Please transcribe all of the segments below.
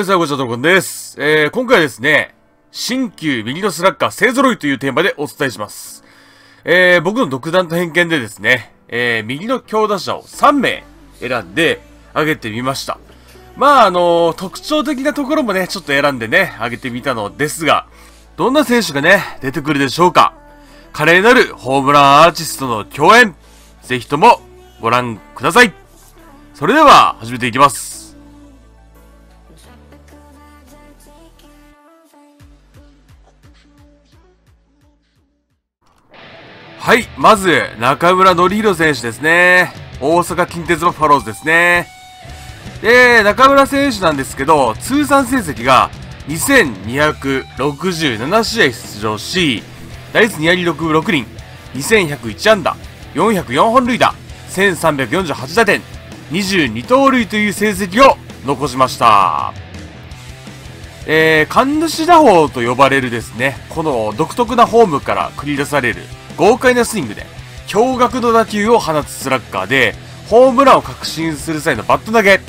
皆さん、こんにちは、ともこんです。えー、今回はですね、新旧右のスラッガー勢揃いというテーマでお伝えします。えー、僕の独断と偏見でですね、えー、右の強打者を3名選んで挙げてみました。まあ、あのー、特徴的なところもね、ちょっと選んでね、挙げてみたのですが、どんな選手がね、出てくるでしょうか華麗なるホームランアーティストの共演、ぜひともご覧ください。それでは、始めていきます。はい、まず、中村則弘選手ですね。大阪近鉄バファローズですね。で、中村選手なんですけど、通算成績が2267試合出場し、打率2割6分6厘、2101安打、404本塁打、1348打点、22盗塁という成績を残しました。えー、神主打法と呼ばれるですね、この独特なフォームから繰り出される豪快なスイングで、驚愕の打球を放つスラッガーで、ホームランを確信する際のバット投げ。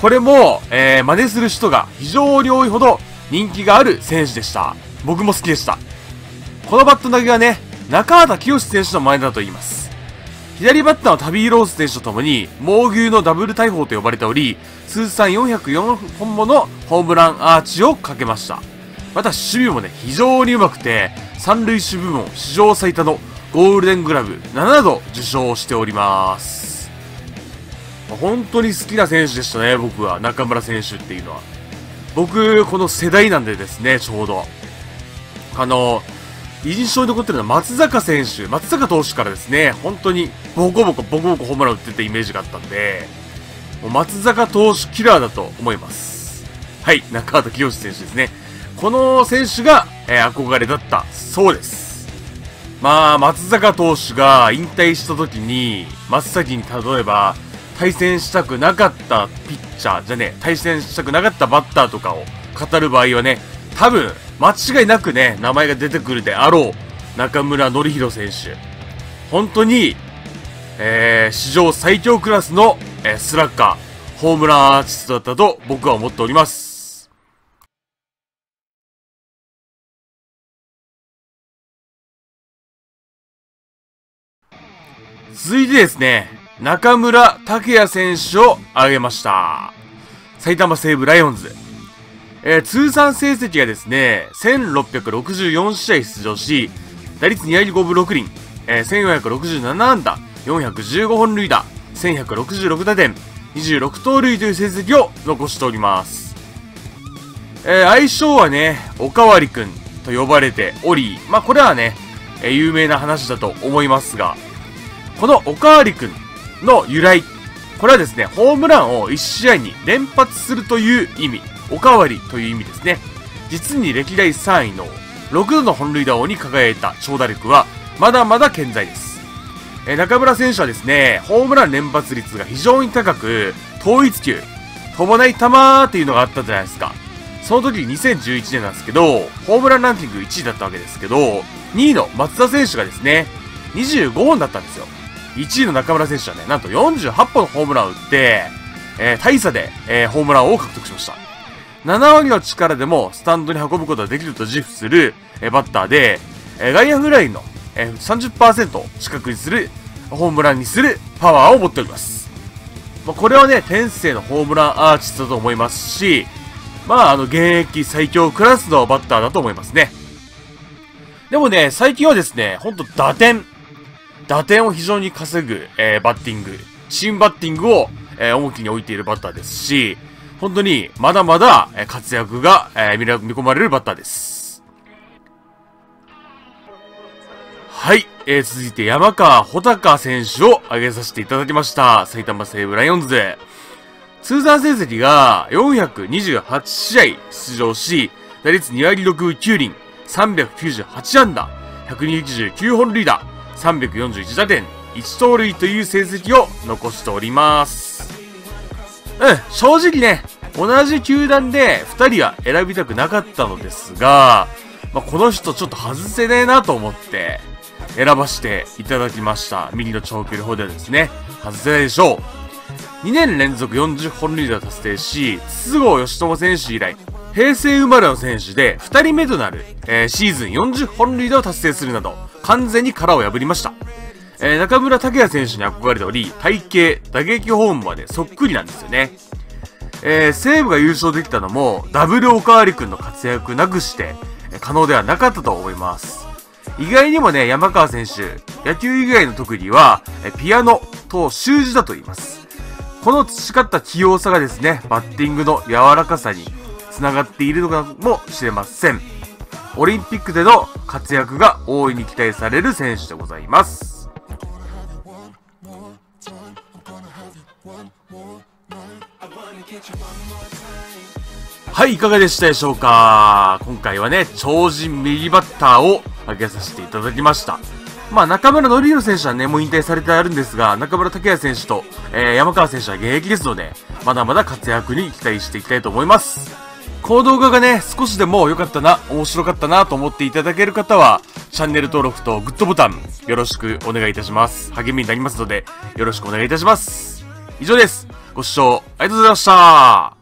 これも、えー、真似する人が非常に多いほど人気がある選手でした。僕も好きでした。このバット投げはね、中畑清選手の前だと言います。左バッターのタビー・ローズ選手とともに、猛牛のダブル大砲と呼ばれており、通算404本ものホームランアーチをかけました。また守備もね、非常に上手くて、三塁手部門史上最多のゴールデングラブ7度受賞しております。本当に好きな選手でしたね、僕は。中村選手っていうのは。僕、この世代なんでですね、ちょうど。あの、印象に残ってるのは松坂選手、松坂投手からですね、本当にボコボコボコボコホームラン打ってたイメージがあったんで、もう松坂投手キラーだと思います。はい、中畑清志選手ですね。この選手が、えー、憧れだったそうです。まあ、松坂投手が引退した時に、真っ先に例えば、対戦したくなかったピッチャーじゃねえ対戦したくなかったバッターとかを語る場合はね、多分、間違いなくね、名前が出てくるであろう、中村則弘選手。本当に、えー、史上最強クラスの、えー、スラッガー、ホームランアーティストだったと僕は思っております。続いてですね、中村拓也選手を挙げました。埼玉西武ライオンズ。えー、通算成績がですね、1664試合出場し、打率2割5分6厘、えー、1467安打、415本塁打、1166打点、26盗塁という成績を残しております。えー、愛称はね、おかわりくんと呼ばれており、まあ、これはね、えー、有名な話だと思いますが、このおかわりくんの由来、これはですね、ホームランを1試合に連発するという意味、おかわりという意味ですね。実に歴代3位の6度の本塁打王に輝いた長打力は、まだまだ健在です。え中村選手はですね、ホームラン連発率が非常に高く、統一球、飛ばない球っていうのがあったじゃないですか。その時2011年なんですけど、ホームランランキング1位だったわけですけど、2位の松田選手がですね、25本だったんですよ。1位の中村選手はね、なんと48本のホームランを打って、えー、大差で、えー、ホームランを獲得しました。7割の力でもスタンドに運ぶことができると自負する、えー、バッターで、えー、外野フライの、えー、30%近くにする、ホームランにするパワーを持っております。まあ、これはね、天性のホームランアーティスだと思いますし、まあ、あの、現役最強クラスのバッターだと思いますね。でもね、最近はですね、ほんと打点、打点を非常に稼ぐ、えー、バッティング、新バッティングを、えー、重きに置いているバッターですし、本当にまだまだ、え活躍が、えー、見込まれるバッターです。はい、えー、続いて山川穂高選手を挙げさせていただきました。埼玉西武ライオンズで。通算成績が428試合出場し、打率2割6分9厘、398安打、129本塁打、341打点、1盗塁という成績を残しております。うん、正直ね、同じ球団で2人は選びたくなかったのですが、まあ、この人ちょっと外せねえなと思って、選ばせていただきました。右の長距離方ではですね、外せないでしょう。2年連続40本塁打達成し、筒香義友選手以来、平成生まれの選手で2人目となる、えー、シーズン40本塁打を達成するなど、完全に殻を破りました。えー、中村拓也選手に憧れており、体型、打撃フォームまでそっくりなんですよね。えー、西武が優勝できたのも、ダブルおかわりくんの活躍なくして、可能ではなかったと思います。意外にもね、山川選手、野球以外の特技は、ピアノと習字だと言います。この培った器用さがですね、バッティングの柔らかさに繋がっているのかもしれません。オリンピックでの活躍が大いに期待される選手でございます。はい、いかがでしたでしょうか？今回はね、超人右バッターを挙げさせていただきました。まあ、中村則弘選手はね、もう引退されてあるんですが、中村拓也選手と、えー、山川選手は現役ですので、まだまだ活躍に期待していきたいと思います。この動画がね、少しでも良かったな、面白かったなと思っていただける方は、チャンネル登録とグッドボタン、よろしくお願いいたします。励みになりますので、よろしくお願いいたします。以上です。ご視聴ありがとうございました。